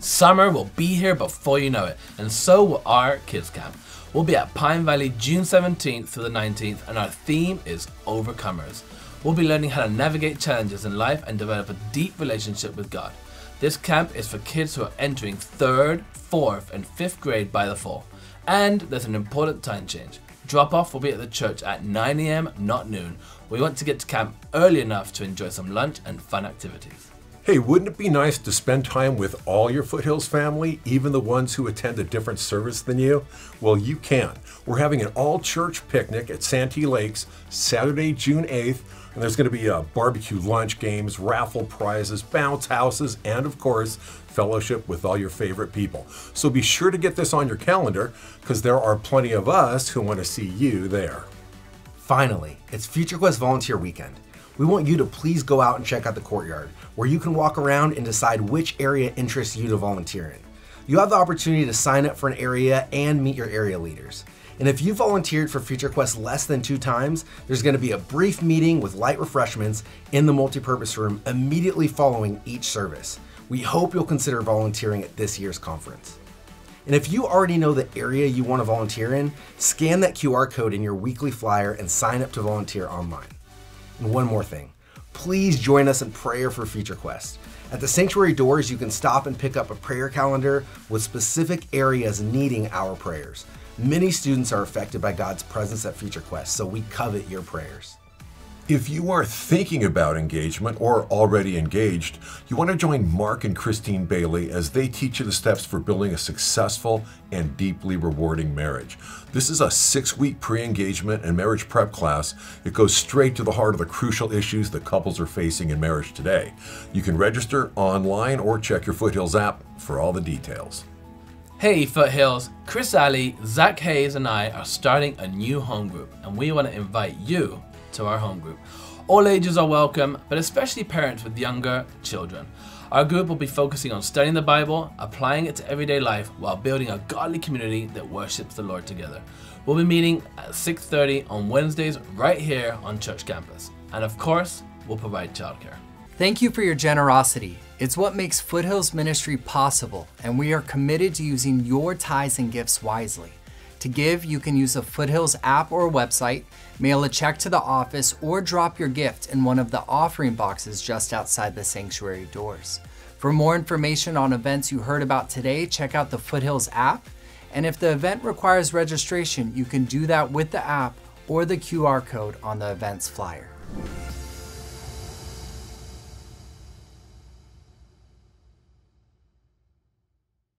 Summer will be here before you know it, and so will our kids camp. We'll be at Pine Valley June 17th through the 19th, and our theme is Overcomers. We'll be learning how to navigate challenges in life and develop a deep relationship with God. This camp is for kids who are entering third, fourth, and fifth grade by the fall. And there's an important time change. Drop off will be at the church at 9am, not noon. We want to get to camp early enough to enjoy some lunch and fun activities. Hey, wouldn't it be nice to spend time with all your Foothills family, even the ones who attend a different service than you? Well, you can. We're having an all church picnic at Santee Lakes Saturday, June 8th, and there's going to be a barbecue lunch, games, raffle prizes, bounce houses, and of course, fellowship with all your favorite people. So be sure to get this on your calendar because there are plenty of us who want to see you there. Finally, it's Future Quest Volunteer Weekend. We want you to please go out and check out the courtyard, where you can walk around and decide which area interests you to volunteer in. You have the opportunity to sign up for an area and meet your area leaders. And if you volunteered for Future Quest less than two times, there's going to be a brief meeting with light refreshments in the multipurpose room immediately following each service. We hope you'll consider volunteering at this year's conference. And if you already know the area you want to volunteer in, scan that QR code in your weekly flyer and sign up to volunteer online. And one more thing please join us in prayer for Future Quest. At the sanctuary doors, you can stop and pick up a prayer calendar with specific areas needing our prayers. Many students are affected by God's presence at Future Quest, so we covet your prayers. If you are thinking about engagement or already engaged, you want to join Mark and Christine Bailey as they teach you the steps for building a successful and deeply rewarding marriage. This is a six week pre engagement and marriage prep class. It goes straight to the heart of the crucial issues that couples are facing in marriage today. You can register online or check your Foothills app for all the details. Hey Foothills, Chris Alley, Zach Hayes, and I are starting a new home group, and we want to invite you to our home group. All ages are welcome, but especially parents with younger children. Our group will be focusing on studying the Bible, applying it to everyday life, while building a godly community that worships the Lord together. We'll be meeting at 6.30 on Wednesdays right here on church campus. And of course, we'll provide childcare. Thank you for your generosity. It's what makes Foothills Ministry possible, and we are committed to using your tithes and gifts wisely. To give, you can use the Foothills app or website, mail a check to the office, or drop your gift in one of the offering boxes just outside the sanctuary doors. For more information on events you heard about today, check out the Foothills app. And if the event requires registration, you can do that with the app or the QR code on the event's flyer.